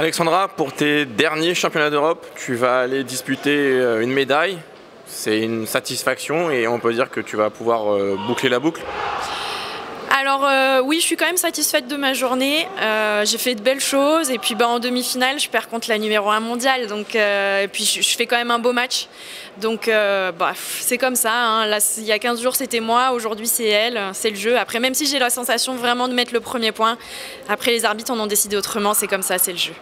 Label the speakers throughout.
Speaker 1: Alexandra, pour tes derniers championnats d'Europe, tu vas aller disputer euh, une médaille. C'est une satisfaction et on peut dire que tu vas pouvoir euh, boucler la boucle.
Speaker 2: Alors euh, oui, je suis quand même satisfaite de ma journée. J'ai fait de belles choses et puis bah, en demi-finale, je perds contre la numéro 1 mondiale. Donc, et puis je, je, fais quand même un beau match. Donc bah, c'est comme ça. Hein. Là, il y a 15 jours, c'était moi. Aujourd'hui, c'est elle. C'est le jeu. Après, même si j'ai la sensation vraiment de mettre le premier point, après les arbitres en ont décidé autrement. C'est comme ça, c'est le jeu.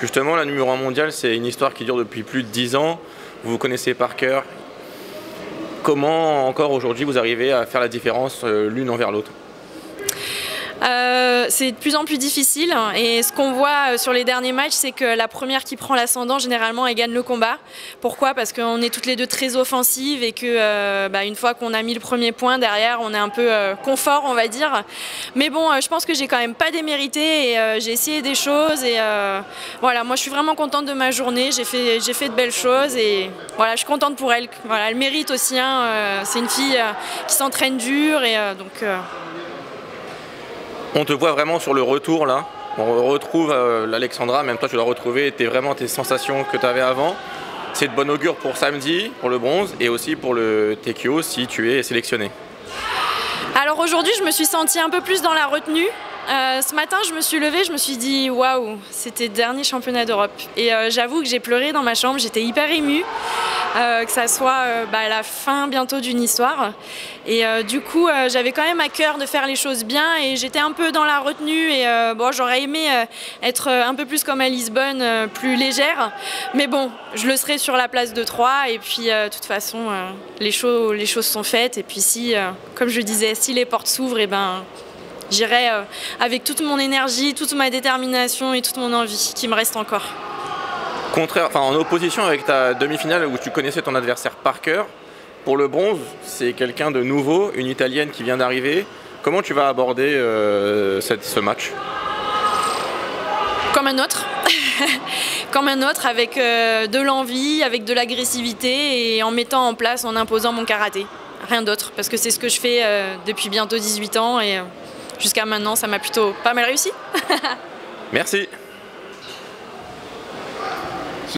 Speaker 1: Justement, la numéro 1 mondiale, c'est une histoire qui dure depuis plus de 10 ans. Vous vous connaissez par cœur. Comment encore aujourd'hui vous arrivez à faire la différence l'une envers l'autre?
Speaker 2: Euh, c'est de plus en plus difficile et ce qu'on voit euh, sur les derniers matchs c'est que la première qui prend l'ascendant généralement elle gagne le combat. Pourquoi? Parce qu'on est toutes les deux très offensives et que euh, bah, une fois qu'on a mis le premier point derrière on est un peu confort on va dire. Mais bon je pense que j'ai quand même pas démérité et j'ai essayé des choses et voilà moi je suis vraiment contente de ma journée, j'ai fait, j'ai fait de belles choses et voilà je suis contente pour elle. Voilà, elle mérite aussi, hein, c'est une fille qui s'entraîne dur et donc
Speaker 1: on te voit vraiment sur le retour là. On retrouve euh, l'Alexandra, même toi tu l'as retrouvé, tu vraiment tes sensations que tu avais avant. C'est de bon augure pour samedi, pour le bronze, et aussi pour le Tekio si tu es sélectionné.
Speaker 2: Alors aujourd'hui, je me suis sentie un peu plus dans la retenue. Euh, ce matin, je me suis levée, je me suis dit waouh, c'était dernier championnat d'Europe. Et euh, j'avoue que j'ai pleuré dans ma chambre, j'étais hyper émue, euh, que ça soit euh, bah, la fin bientôt d'une histoire. Et euh, du coup, j'avais quand même à cœur de faire les choses bien et j'étais un peu dans la retenue. Et bon, j'aurais aimé être un peu plus comme à Lisbonne, plus légère. Mais bon, je le serai sur la place de 3 et puis de toute façon, les, choses, les choses sont faites. Et puis si, comme je disais, si les portes s'ouvrent, et eh ben j'irai avec toute mon énergie, toute ma détermination et toute mon envie qui me reste encore.
Speaker 1: Contraire, enfin en opposition avec ta demi-finale où tu connaissais ton adversaire par cœur, pour le bronze, c'est quelqu'un de nouveau, une italienne qui vient d'arriver. Comment tu vas aborder euh, cette, ce match?
Speaker 2: Comme un autre. Comme un autre, avec euh, de l'envie, avec de l'agressivité et en mettant en place, en imposant mon karaté. Rien d'autre, parce que c'est ce que je fais euh, depuis bientôt 18 ans et jusqu'à maintenant, ça m'a plutôt pas mal réussi.
Speaker 1: Merci.